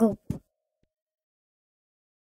Goop.